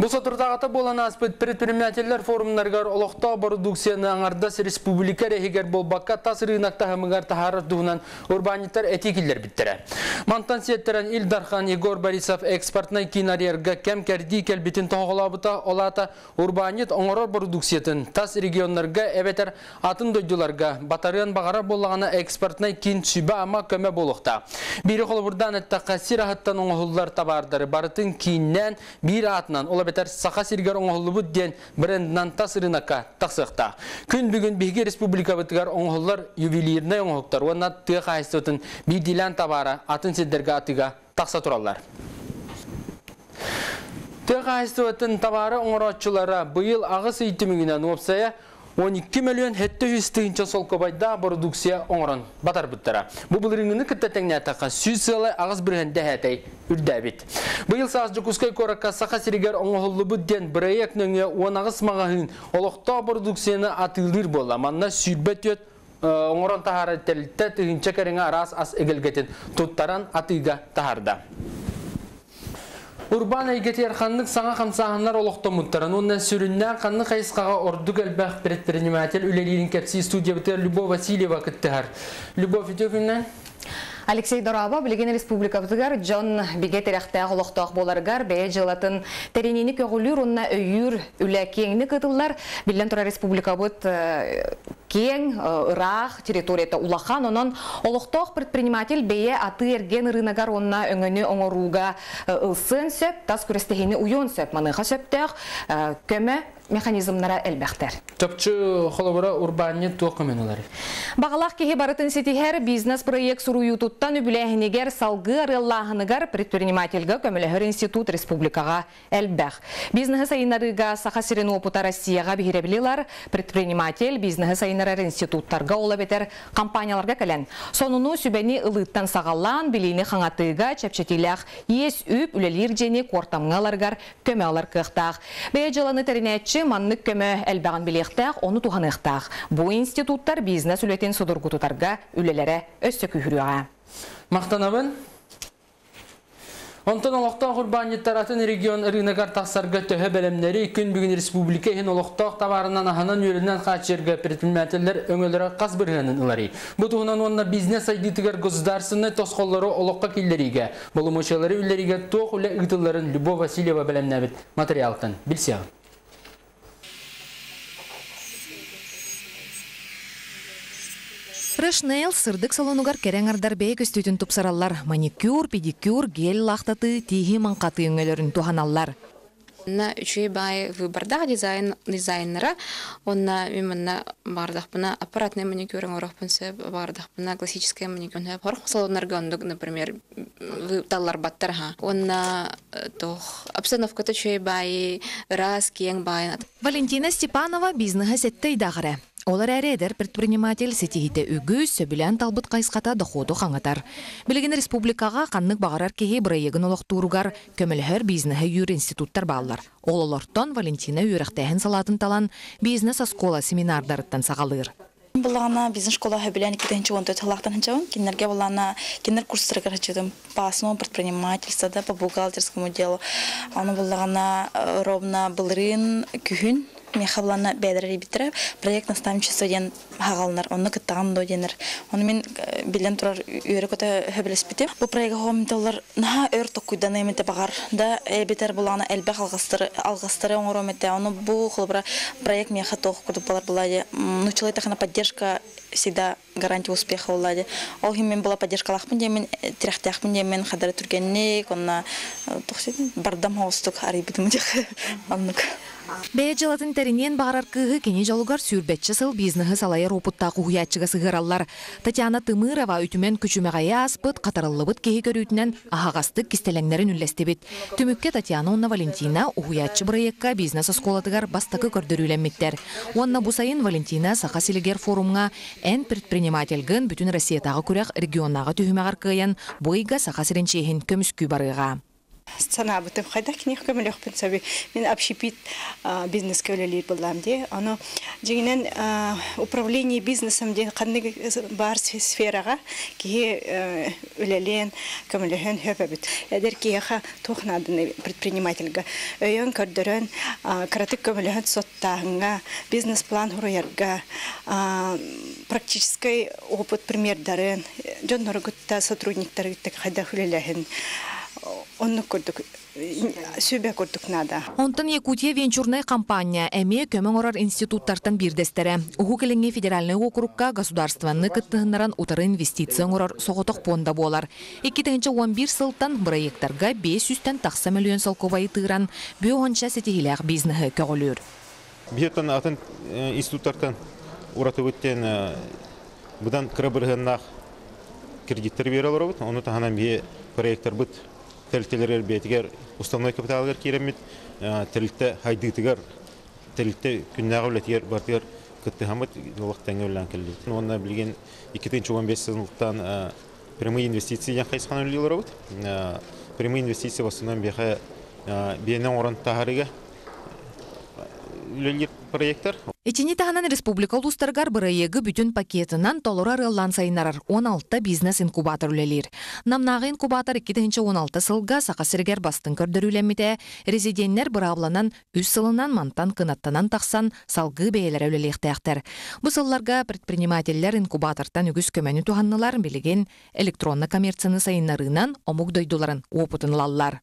Бұл сатыртағата болан аспыт предпринимательлер форумнаргар олықта продукцияны аңардас республика рехигер болбаққа тас рынақта хамыгар тахарыр дуынан урбаниттар этикиллер биттері. Мантан сеттерен Илдархан Егор Борисов экспортнай кинарерга кем керди келбитин тоғылабыта олата урбанит оңорор продукциятын тас регионларга эбетер атын дойдуларга батарыян бағара болағана экспортнай кин сүбә ама көмө болықта. Бири қолыбырдан әттаққа сирахаттан оңғылар табардары барытын кейіннен бір атынан ола бетер саха сиргер оңғылы ден бренднан тас рынокка тақсықта. Күн бүгін Беге Республика бұтығар оңғылар ювелирный оңғылықтар, онна тұғы қайыстытын бір дилан табара атын седдерге атыға тақса тұралар. Тұғы қайыстытын табары оңыратшылары бұйыл ағыс үйтімігінен опсая 12 миллион хетте үстігінші сол көбайда продукция оңырын батар бұттара. Бұл бұлырыңыны күттәтәңне атақа сүйіз сылы ағыз бірген дәхәтәй үрдәбит. Бұйыл сағыз жүкускай коракка сақа сірігер оңғылы бұдден бірәйек нөңе он ағыз мағағын олықта продукцияны атылыр бола. Манна сүйбет өт оңырын тахары тәлітті ас тұттаран атыға. Урбан әйгетер ханнык саңа хамсағанлар олықты мұттарын. Оннан сүріннен қанны қайысқаға ордук әлбәқ предприниматель үлелерін кәпсі студия бітер Любов Васильева күттігар. Любов, үтігіннен? Алексей Дораба, Билеген Республика бітігер Джон Бигетеряқтағы олықтақ боларгар бәе жылатын теренені көгілір, онна өйір үләкеңні кытылар. Билен Тура Республика бұт кең, ырақ, территорията улахан, онын олықтақ предприниматель бәе аты ерген рынагар онна өңіні оңыруға ылсын сөп, тас күрестігені уйон сөп, маныға механизмнара әлбәқтер. Төпчі холобыра урбанет тоқыменулары. Бағалақ кеге барытын сетихер бизнес проект суруyu туттан үбіләхінегер салғы арыллағынығар предпринимательға көміліхір институт республикаға әлбәқ. Бизнесі сайынарыға сақа сирен опыта Россияға бігеребілілар, предприниматель бизнесі сайынарар институттарға ола бетер компанияларға кәлен. Сонуну сүбәні ылыттан сағалан білейіні қаңатыға чәпчетіләқ ес үп үлелер жені кортамғаларғар көмі алар кықтақ. Бәе тәрінәтші маннык көмө әлбәган билектәк, оны туханыктак. Бу институттар бизнес үлетен судургутутарга үлеләре өссө күһүрүгә. Мақтанабын? Онтон олықтақ урбаниттаратын регион рыногар тақсарға төһі бәлемнері күн бүгін республика хен олықтақ товарынан аханан үйрінен қачергі предпринимательлер өңілері қаз біргенін ұлары. Бұтығынан онына бизнес айдытығар государственный тосқоллары олыққа келдеріге, бұл мүшелері үллеріге тоқ үлі ұйтыларын Любов Васильева бәлемнәбіт материалтын білсеғын. Fresh Nail сырдык салонугар керең ардар бей көстүтүн тупсараллар. Маникюр, педикюр, гель лахтаты, тиги манқаты өңөлөрүн туханаллар. На үчүй бай выбордах дизайн дизайнера, онна именно бардах бына аппаратный маникюр орохпун сөп, бардах бына классическая маникюр. Хорх салоннарга ондук, например, таллар баттар ха. Онна тох обстановка төчүй бай раз киең бай. Валентина Степанова бизнега сетте идагыра. Олар әрәдер предприниматель сетихите үгіз сөбілән талбыт қайсқата доходу қаңатар. Білген республикаға қаннық бағарар кеге бірайегін олықтуругар көмілхер бизнесі юр институттар баллар. Ол олортон Валентина үйріқтәхін салатын талан бизнес аскола семинардарыттан сағалыр. Булана бизнес школа хөбилән 2-14 халактан ханчавын киннерге булана киннер курсларга хачыдым по основам предпринимательства да по бухгалтерскому делу. Аны булана ровно былрын күһүн мехаблана бәдәрі битірі проект наставничество ден хағалынар, оны кыттаған до денер. Оны мен билен турар үйрі көті хөбілес біте. Бұл проект ғомиталар наға өр тоқуйдан еметі бағар да битер булана әлбәқ алғастыры оңыр ометі. Оны бұл қылбыра проект меха тоқ күрді балар бұлады. Ну, человек поддержка всегда гарантия успеха улади. Ол мен была поддержка лахпын демен, тирахтяхпын демен, хадары түргеннек, онна бардам хаустық арибитім дек. Аннық. Бәе жылатын тәрінен бағарар кығы кене жалугар сүрбетчі сыл бизнесі салайыр опыттағы хуячыға сығыраллар. Татьяна Тымырова үтімен күчімеғая аспыт, қатарылыбыт кеге көрүтінен ағағасты кистелеңнерін үллестебет. Түмікке Татьяна онна Валентина ухуячы проектка бизнес осколатыгар бастакы көрдірүләмметтер. Онна бұсайын Валентина сақа силигер форумға ән предпринимательгін бүтін Россиятағы күрек регионнаға түйімеғар кыйын бойға сақа көміскүй барыға. Санаабытым хайда кинех көмөлөхпүн саби мен общепит бизнес көлөлөр булам де. Аны жигинен управление бизнесом де кандай бар сферага ки үлелен көмөлөхөн хөпөбүт эдер киеха тухнадын предпринимательга. Өйөн көрдөрөн каратык көмөлөхөн соттагынга бизнес план хуруярга практический опыт примердарын жонноргутта сотрудниктар хайда хүлелехин онны көрдүк сөбе көрдүк нада Онтан Якутия венчурная компания әме көмің орар институттартан бирдестері. Уху келеңе федеральный округка государственны кыттығынаран утары инвестиция орар соғытық понда болар. 2011 сылтан проекттарға 500-тен тақса миллион салковайы тыыран бүйоғанша сетихилях бизнесі көгілер. Биеттен атын институттартан ураты өттен бұдан кірабырғаннақ кредиттер бере алар бут. Оны таханан бие проекттер бут тәлтелер бетигер уставной капиталгар киремит тәлте хайдытыгар тәлте күннәгә үләтер бартыр кытты хамат вакыттан өлән келди. Онда билген 2015 елдан прямые инвестиции я хайсхан үлелер бут. Прямые инвестиции в основном беха бенен орын тахарыга үлелер проекттер Ичини таханан республика улустаргар бырайыгы бүтүн пакетынан толора рыллан сайынарар 16 бизнес инкубатор үлелер. Намнағы инкубатор 2016 сылга сақа сіргер бастын көрдір үлеммите, резиденттер бұрабланан үс сылынан мантан кынаттанан тақсан салғы бейлер үлелектәқтер. Бұл сылларга предпринимательлер инкубатортан үгіз көмәні туханнылар билеген электронны коммерцияны сайынарынан омук дойдуларын опытын лаллар.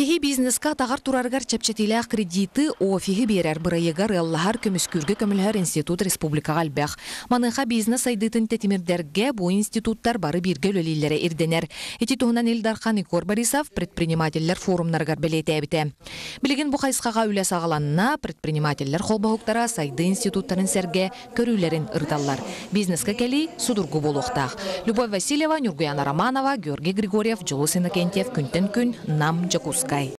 Кихи бизнеска тағар тураргар чепчетилях кредиты офиги берер бырайыгар яллахар көміскүрге көмілхар институт республикаға албақ. Маныха бизнес айдытын тетимирдерге бу институттар бары бирге өлелилері ирденер. Эти туһунан Илдархан Икор Борисов предпринимательлер форумнаргар белете әбіте. Билеген бу хайсқаға үлі сағаланна предпринимательлер холбахуктара сайды институттарын серге көрүлерин ырталлар. Бизнеске кели судургу болуқтақ. Любовь Васильева, Нюргуяна Романова, Георгий Григорьев, Джолус Иннокентьев, Күнтен күн, Нам 回